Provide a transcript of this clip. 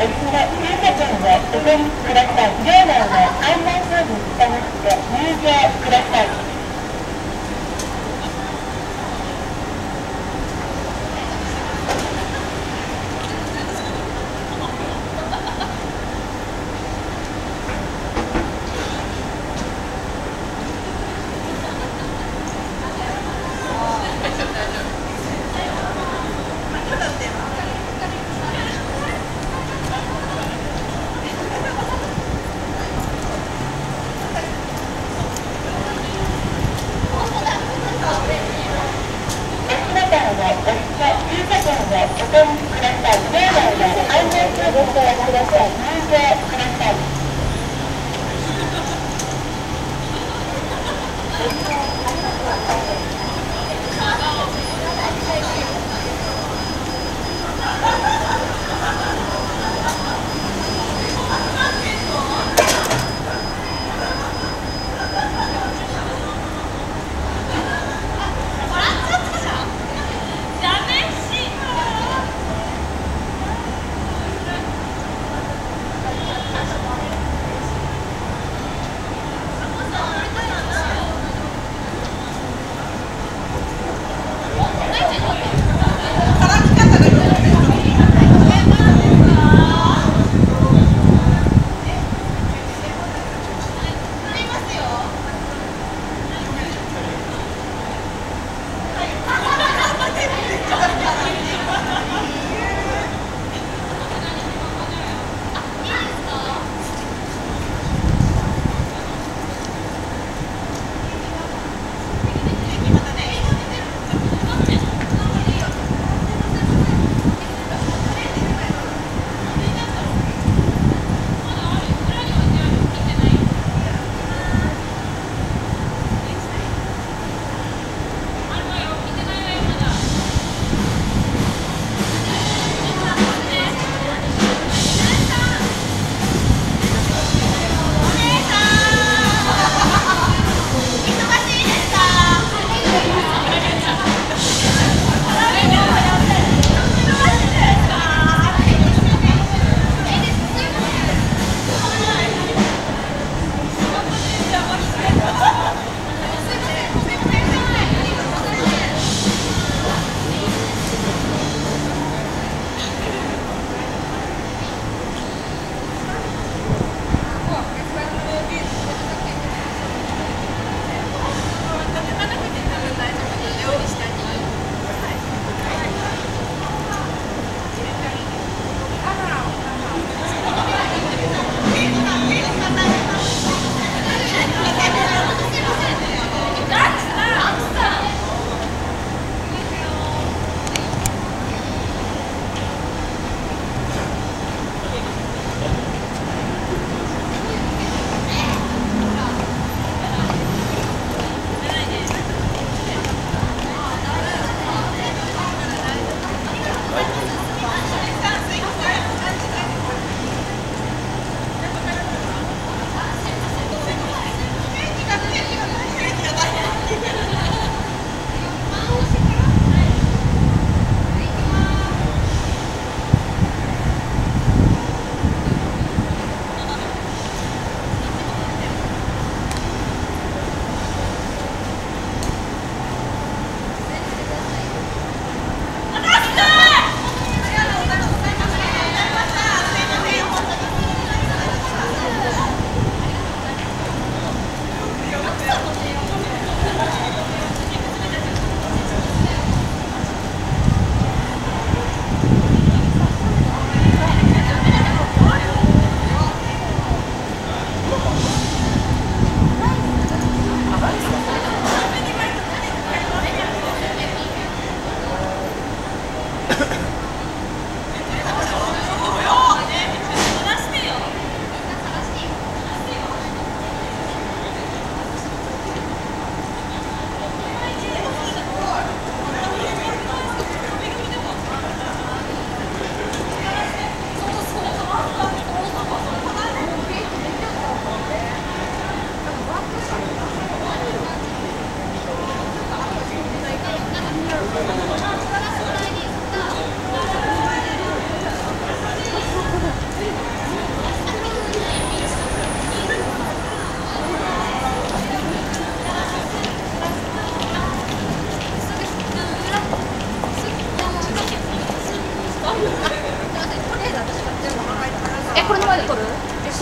駅は券をお取しください。案内って入場ください。ご期待ください。